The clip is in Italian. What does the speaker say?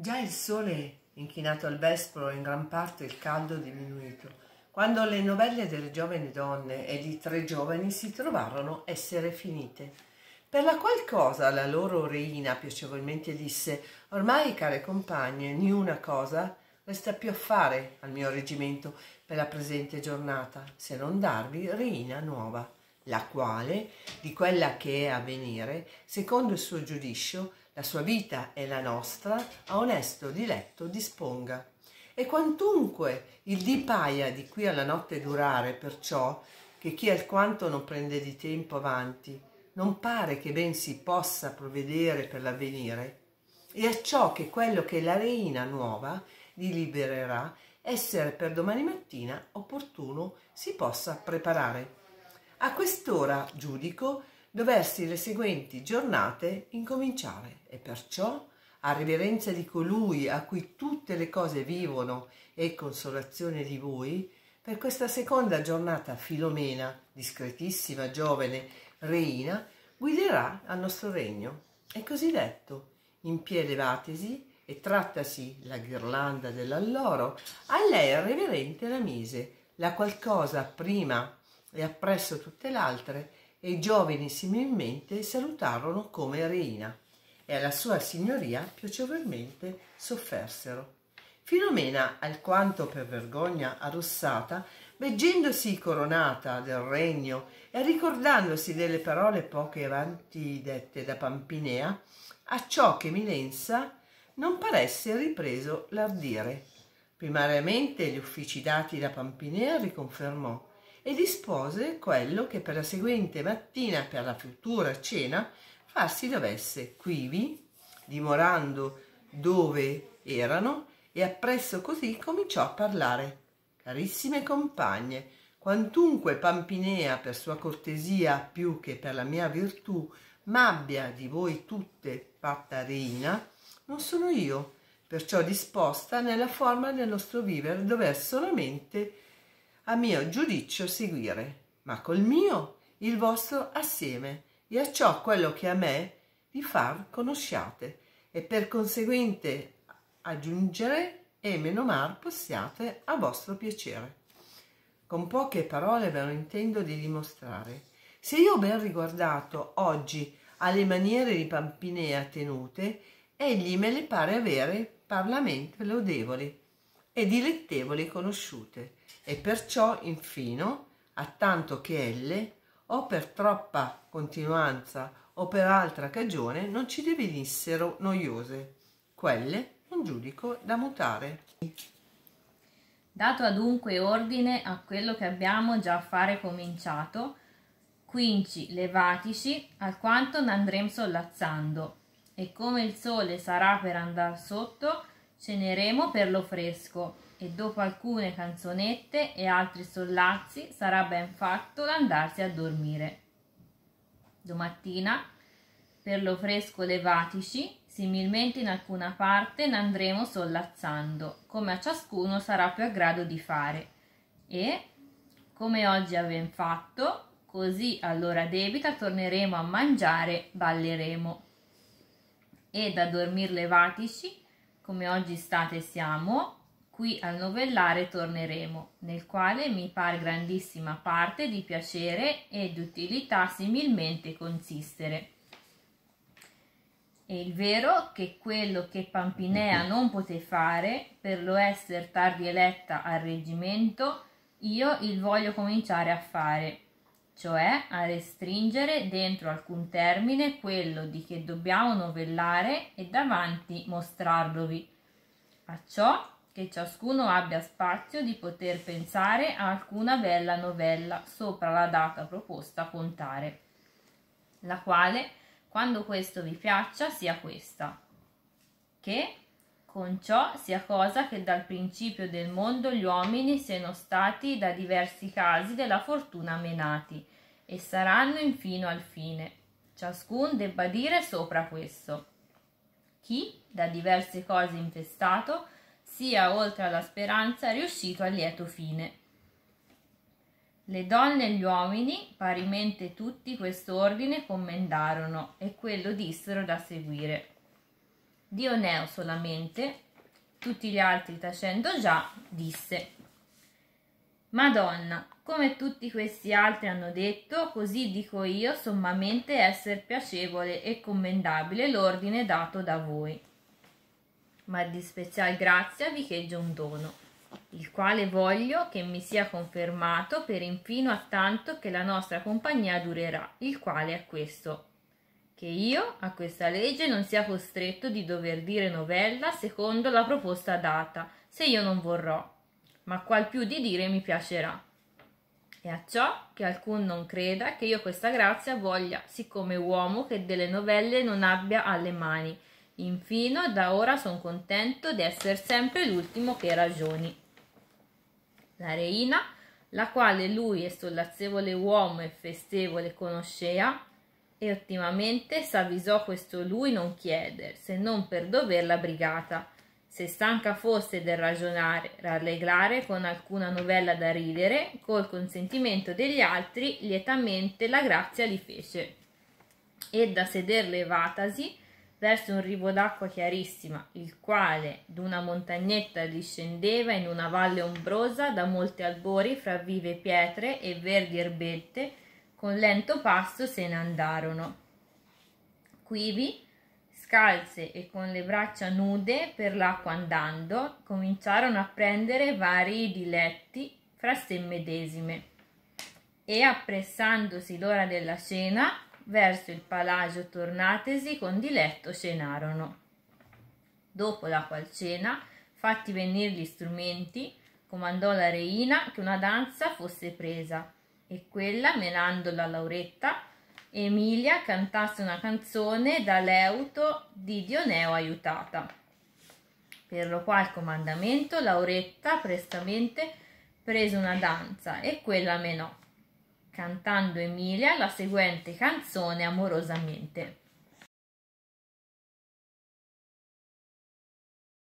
Già il sole, inchinato al vespro, e in gran parte il caldo diminuito, quando le novelle delle giovani donne e di tre giovani si trovarono essere finite. Per la qual cosa la loro reina piacevolmente disse Ormai, care compagne, ni una cosa resta più a fare al mio reggimento per la presente giornata, se non darvi reina nuova, la quale, di quella che è a venire, secondo il suo giudicio, la sua vita e la nostra, a onesto diletto disponga. E quantunque il di paia di qui alla notte durare, perciò che chi alquanto non prende di tempo avanti, non pare che ben si possa provvedere per l'avvenire, e a ciò che quello che la reina nuova delibererà essere per domani mattina opportuno si possa preparare. A quest'ora giudico doversi le seguenti giornate incominciare e perciò a riverenza di colui a cui tutte le cose vivono e consolazione di voi, per questa seconda giornata Filomena, discretissima giovane reina, guiderà al nostro regno. E così detto, in piedi levatesi e trattasi la ghirlanda dell'alloro, a lei reverente la mise, la qualcosa prima e appresso tutte l'altre, e i giovani similmente salutarono come reina, e alla sua signoria piacevolmente soffersero. Filomena, alquanto per vergogna arrossata, veggendosi coronata del regno e ricordandosi delle parole poche avanti dette da Pampinea, a ciò che Milensa non paresse ripreso l'ardire. Primariamente gli uffici dati da Pampinea riconfermò e dispose quello che per la seguente mattina per la futura cena farsi dovesse quivi, dimorando dove erano, e appresso così cominciò a parlare. Carissime compagne, quantunque Pampinea per sua cortesia più che per la mia virtù m'abbia di voi tutte fatta reina, non sono io, perciò disposta nella forma del nostro vivere dover solamente a mio giudizio seguire, ma col mio il vostro assieme, e a ciò quello che a me vi far conosciate, e per conseguente aggiungere e menomar possiate a vostro piacere. Con poche parole ve lo intendo di dimostrare. Se io ho ben riguardato oggi alle maniere di Pampinea tenute, egli me le pare avere parlamente lodevoli e dilettevoli conosciute, e perciò infino, a tanto che elle, o per troppa continuanza o per altra cagione, non ci divenissero noiose. Quelle un giudico da mutare. Dato adunque ordine a quello che abbiamo già a fare cominciato, quinci levatici, alquanto n'andrem sollazzando, e come il sole sarà per andar sotto, ceneremo per lo fresco, e dopo alcune canzonette e altri sollazzi sarà ben fatto l'andarsi a dormire. Domattina, per lo fresco levatici, similmente in alcuna parte n'andremo sollazzando, come a ciascuno sarà più a grado di fare, e, come oggi aven fatto, così all'ora debita torneremo a mangiare, balleremo. E da dormir levatici, come oggi state siamo, qui al novellare torneremo, nel quale mi pare grandissima parte di piacere e di utilità similmente consistere. È il vero che quello che Pampinea non poté fare, per lo esser tardi eletta al reggimento, io il voglio cominciare a fare, cioè a restringere dentro alcun termine quello di che dobbiamo novellare e davanti mostrarlovi, a ciò che ciascuno abbia spazio di poter pensare a alcuna bella novella sopra la data proposta a contare, la quale quando questo vi piaccia sia questa, che con ciò sia cosa che dal principio del mondo gli uomini siano stati da diversi casi della fortuna menati e saranno infino al fine. Ciascun debba dire sopra questo. Chi, da diverse cose infestato, sia oltre alla speranza riuscito al lieto fine. Le donne e gli uomini, parimente tutti, questo ordine commendarono e quello dissero da seguire. Dioneo solamente, tutti gli altri tacendo già, disse Madonna, come tutti questi altri hanno detto, così dico io sommamente esser piacevole e commendabile l'ordine dato da voi. Ma di special grazia vi cheggio un dono, il quale voglio che mi sia confermato per infino a tanto che la nostra compagnia durerà, il quale è questo che io a questa legge non sia costretto di dover dire novella secondo la proposta data, se io non vorrò, ma qual più di dire mi piacerà. E a ciò che alcun non creda che io questa grazia voglia, siccome uomo che delle novelle non abbia alle mani. Infino, da ora son contento di essere sempre l'ultimo che ragioni. La reina, la quale lui è sollazzevole uomo e festevole conoscea, e ottimamente s'avvisò questo lui non chieder, se non per dover la brigata. Se stanca fosse del ragionare, rallegrare con alcuna novella da ridere, col consentimento degli altri, lietamente la grazia li fece. E da seder levatasi, verso un rivo d'acqua chiarissima, il quale d'una montagnetta discendeva in una valle ombrosa da molti albori fra vive pietre e verdi erbette, con lento passo se ne andarono. Quivi, scalze e con le braccia nude per l'acqua andando, cominciarono a prendere vari diletti fra sé medesime e appressandosi l'ora della cena, verso il palagio tornatesi con diletto cenarono. Dopo la qual cena, fatti venire gli strumenti, comandò la reina che una danza fosse presa e quella, menando la lauretta, Emilia cantasse una canzone da leuto di Dioneo aiutata. Per lo qual comandamento Lauretta prestamente prese una danza e quella menò, cantando Emilia la seguente canzone amorosamente.